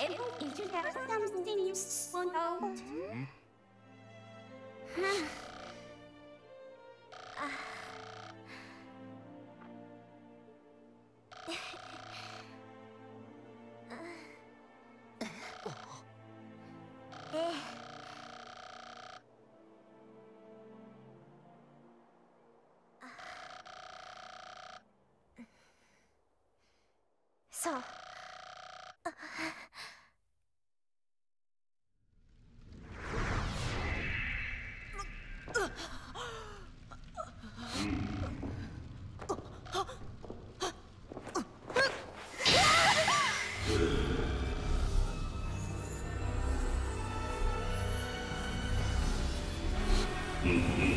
Everyone, you should something you want. Mm-hmm. Hmm.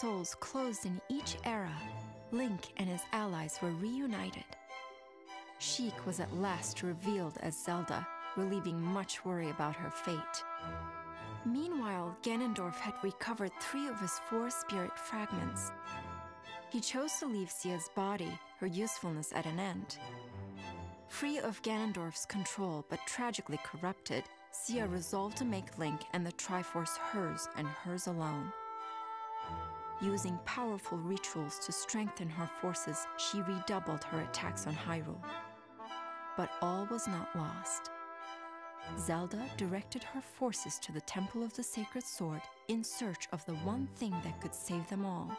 Souls closed in each era, Link and his allies were reunited. Sheik was at last revealed as Zelda, relieving much worry about her fate. Meanwhile, Ganondorf had recovered three of his four spirit fragments. He chose to leave Cia's body, her usefulness at an end. Free of Ganondorf's control but tragically corrupted, Sia resolved to make Link and the Triforce hers and hers alone. Using powerful rituals to strengthen her forces, she redoubled her attacks on Hyrule. But all was not lost. Zelda directed her forces to the Temple of the Sacred Sword in search of the one thing that could save them all.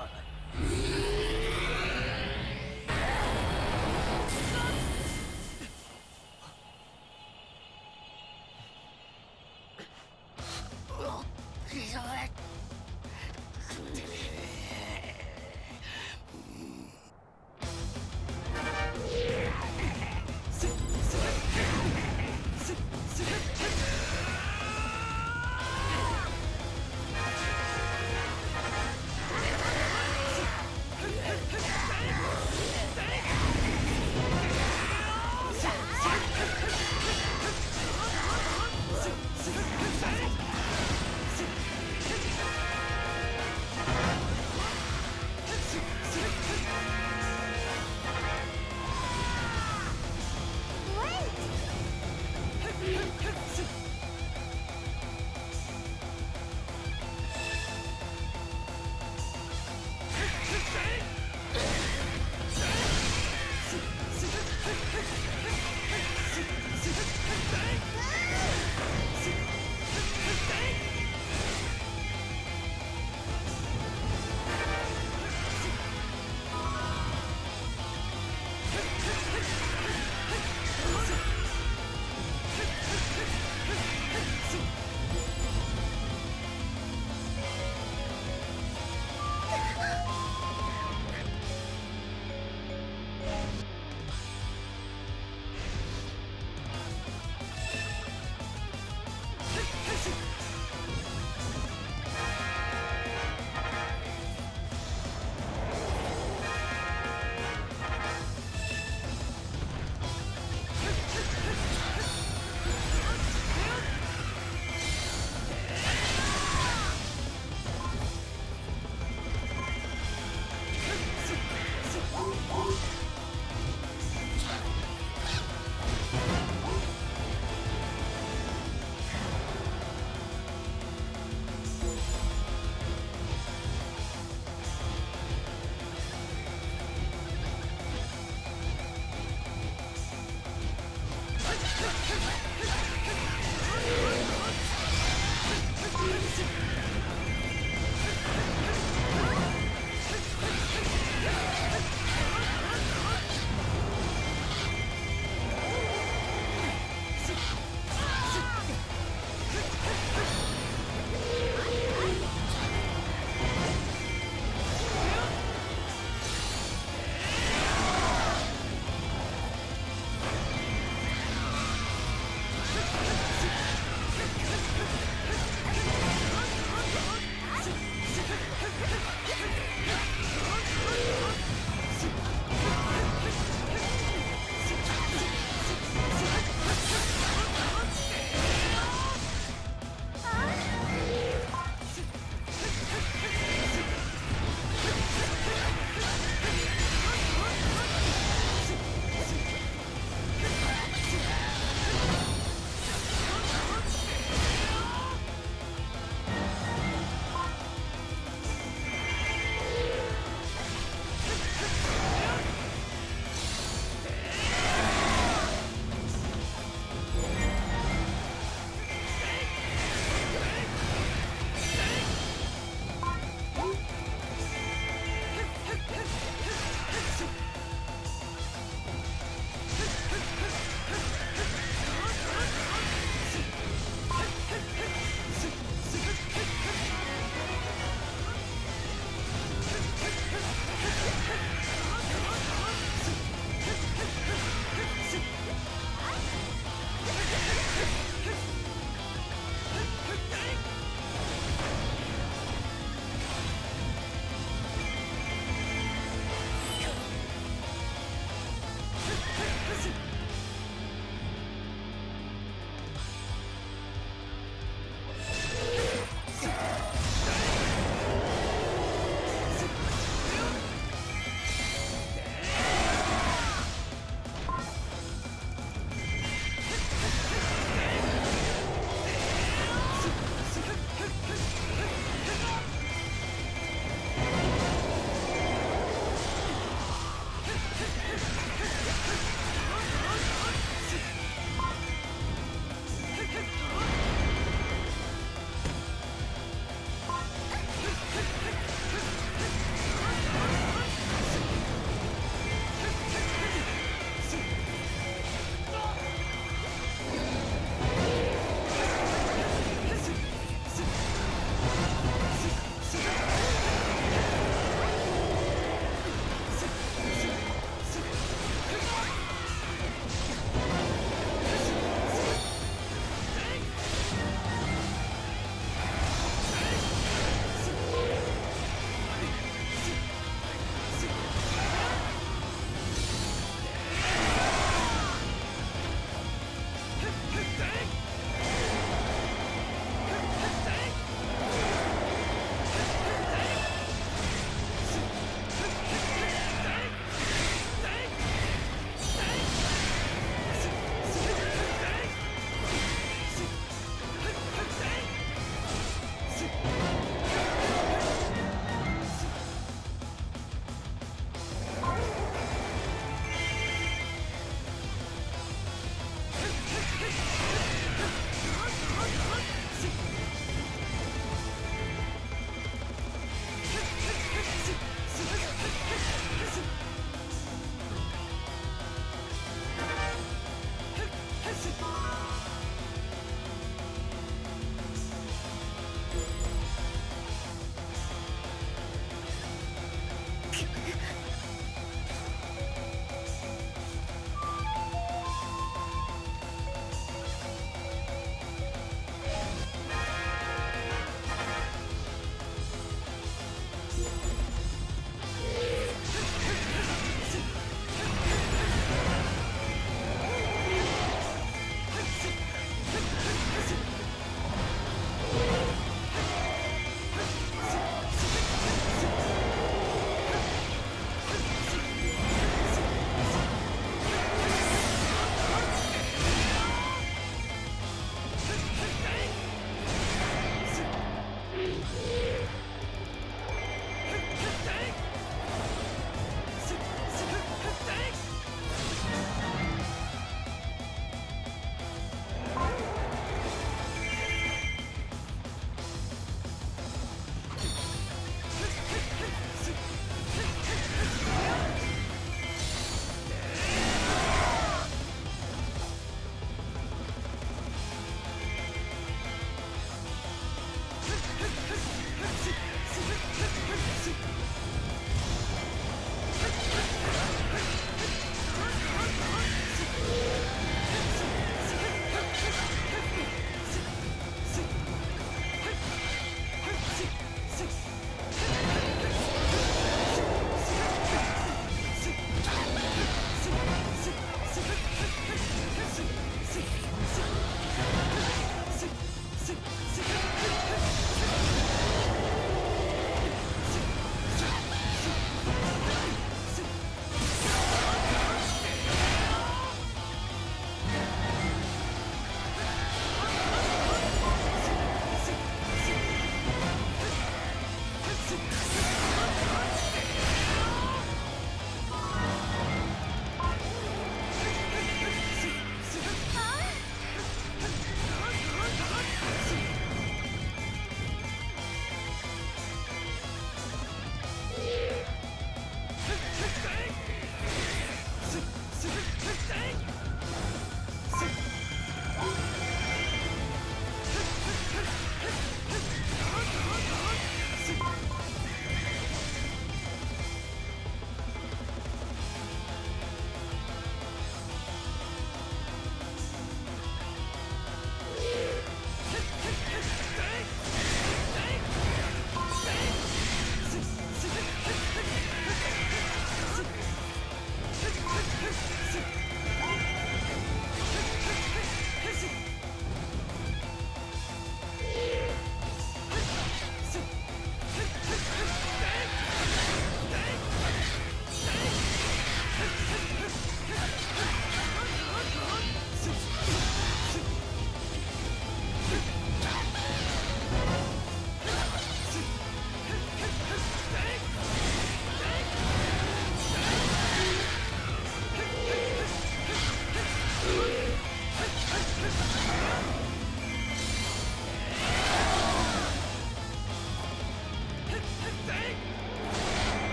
on.